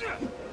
Yeah.